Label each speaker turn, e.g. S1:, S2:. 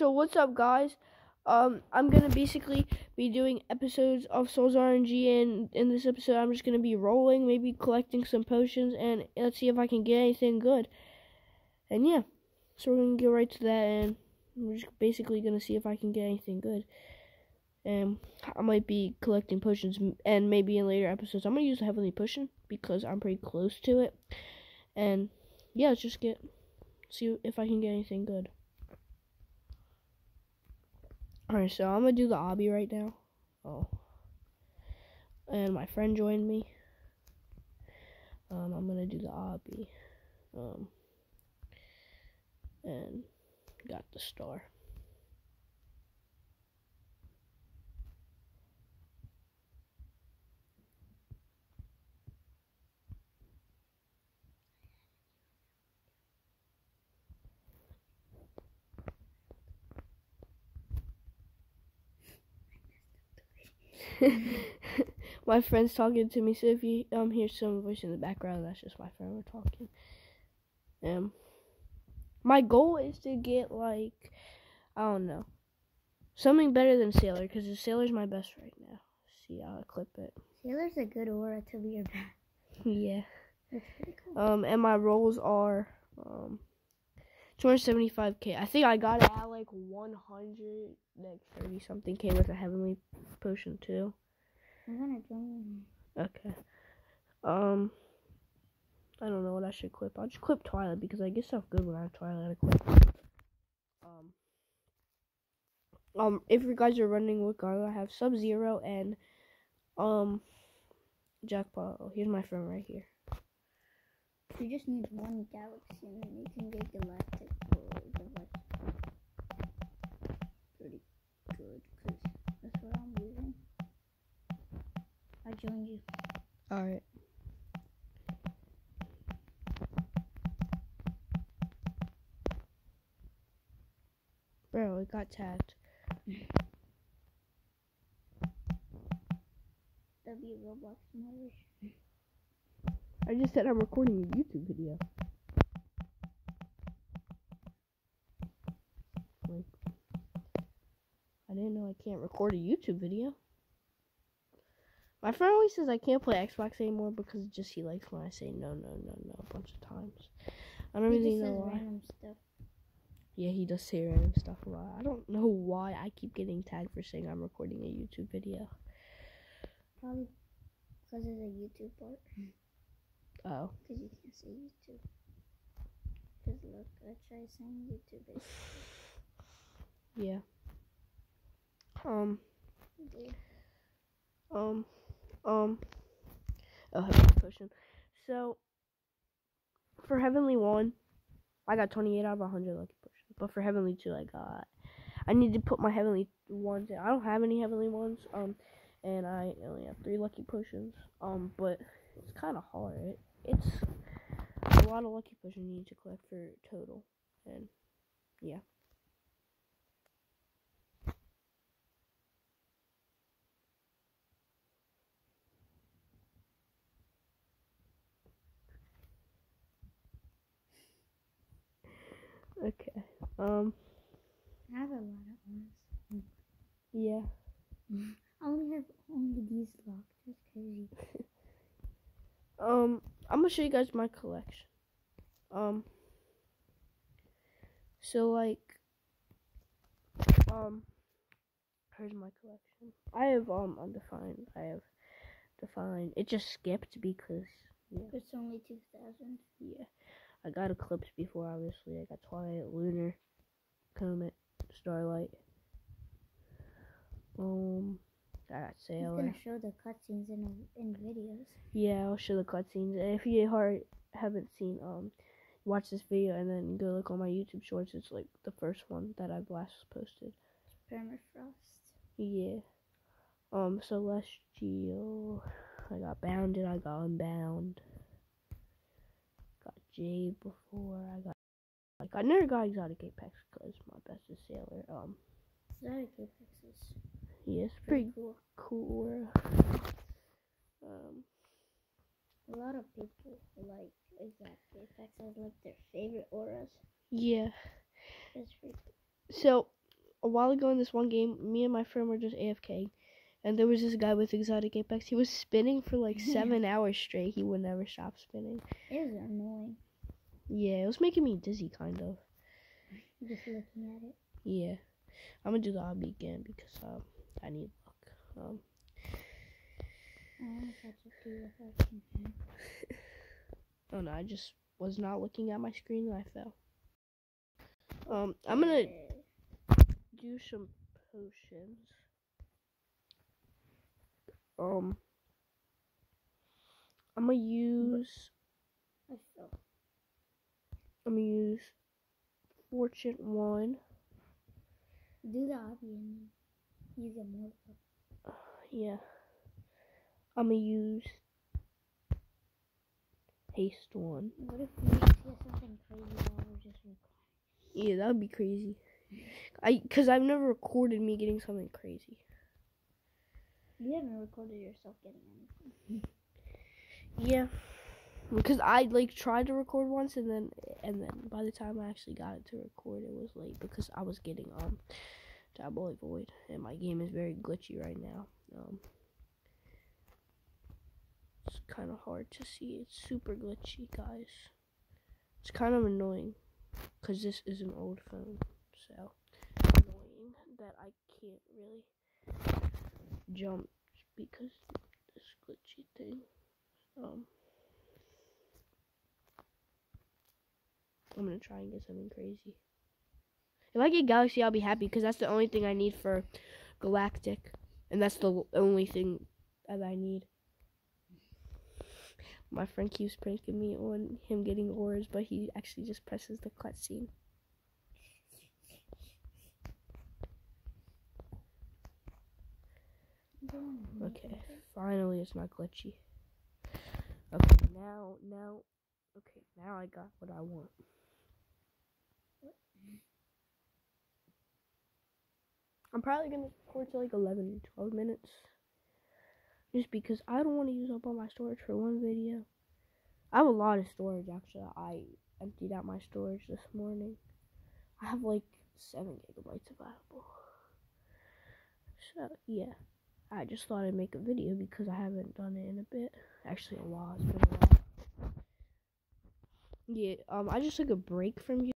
S1: So what's up, guys? Um, I'm gonna basically be doing episodes of Sol's RNG, and in this episode, I'm just gonna be rolling, maybe collecting some potions, and let's see if I can get anything good. And yeah, so we're gonna get right to that, and we're just basically gonna see if I can get anything good. And I might be collecting potions, and maybe in later episodes, I'm gonna use the Heavenly Potion because I'm pretty close to it. And yeah, let's just get see if I can get anything good. Alright, so I'm gonna do the obby right now. Oh. And my friend joined me. Um, I'm gonna do the obby. Um, and got the star. my friend's talking to me, so if you um hear some voice in the background, that's just my friend we're talking. Um, my goal is to get like I don't know something better than Sailor because the Sailor's my best right now. See, I'll clip it.
S2: Sailor's a good aura to be your best.
S1: yeah.
S2: That's pretty cool.
S1: Um, and my rolls are um. 275k. I think I got it at like 100, like 30 something k with a heavenly potion too.
S2: I'm gonna join
S1: Okay. Um. I don't know what I should clip. I'll just clip Twilight because I get stuff good when I have Twilight equipped. Um. Um. If you guys are running with Gargo, I have Sub Zero and um. Jackpot. Oh, here's my friend right here.
S2: You just need one galaxy and then you can get galactic or galactic. Pretty good, cause that's what I'm using. I joined you.
S1: All right. Bro, it got tagged.
S2: W Roblox mothers.
S1: I just said I'm recording a YouTube video. Like, I didn't know I can't record a YouTube video. My friend always says I can't play Xbox anymore because just he likes when I say no, no, no, no a bunch of times. I don't
S2: He
S1: really know why. Yeah, he does say random stuff a lot. I don't know why I keep getting tagged for saying I'm recording a YouTube video.
S2: Probably because of the YouTube part.
S1: Oh,
S2: Because you can't say YouTube. Because look, I tried saying YouTube.
S1: Yeah. Um,
S2: did.
S1: um, um. Oh, heavenly potion. So, for heavenly one, I got 28 out of 100 lucky potions. But for heavenly two, I got. I need to put my heavenly ones in. I don't have any heavenly ones. Um, and I only have three lucky potions. Um, but it's kind of hard. It, it's a lot of lucky potions you need to collect for total. And yeah. Okay. Um.
S2: I have a lot of ones.
S1: Yeah.
S2: I only have only these locked. That's crazy.
S1: Um. I'm gonna show you guys my collection. Um. So like. Um. Here's my collection. I have um undefined. I have defined. It just skipped because yeah.
S2: It's only 2,000.
S1: Yeah. I got Eclipse before, obviously. I got Twilight, Lunar, Comet, Starlight. Um, I got
S2: He's gonna show the cutscenes in in videos.
S1: Yeah, I'll show the cutscenes. And if you hard, haven't seen, um, watch this video and then go look on my YouTube shorts. It's like the first one that I've last posted.
S2: Permafrost.
S1: Yeah. Um, Celestial. I got Bounded. I got Unbound. Got Jade before. I got. Like I never got Exotic Apex because my best is Sailor. Um,
S2: Exotic Apex is
S1: yeah, it's
S2: pretty cool.
S1: cool. Um,
S2: A lot of people like Exotic Apex as like their favorite auras.
S1: yeah.
S2: It's pretty cool.
S1: So a while ago in this one game, me and my friend were just AFK, and there was this guy with exotic apex. He was spinning for like seven hours straight. He would never stop spinning.
S2: It was annoying.
S1: Yeah, it was making me dizzy, kind of.
S2: Just looking at it.
S1: Yeah, I'm gonna do the obby again because um I need luck. Um,
S2: I don't know if I should do it if I can.
S1: oh no, I just was not looking at my screen and I fell. Um, I'm gonna do some potions. Um, I'm gonna use.
S2: I fell.
S1: I'm gonna use Fortune one.
S2: Do the obby and you get more.
S1: Yeah. I'm gonna use Haste one.
S2: What if we see something crazy while we're just recording?
S1: Yeah, that would be crazy. I, cause I've never recorded me getting something crazy.
S2: You haven't recorded yourself getting anything.
S1: Yeah. Because I like tried to record once and then and then by the time I actually got it to record it was late because I was getting um Diabolic Void and my game is very glitchy right now. Um It's kind of hard to see. It's super glitchy, guys. It's kind of annoying cuz this is an old phone. So annoying that I can't really jump because this glitchy thing. Um I'm gonna try and get something crazy. If I get Galaxy, I'll be happy because that's the only thing I need for Galactic, and that's the only thing that I need. My friend keeps pranking me on him getting auras, but he actually just presses the cutscene. Okay, finally it's not glitchy. Okay, now, now, okay, now I got what I want. I'm probably gonna record to like 11, 12 minutes. Just because I don't want to use up all my storage for one video. I have a lot of storage actually. I emptied out my storage this morning. I have like 7 gigabytes available. So, yeah. I just thought I'd make a video because I haven't done it in a bit. Actually, a while. It's been a while. Yeah, um, I just took a break from you.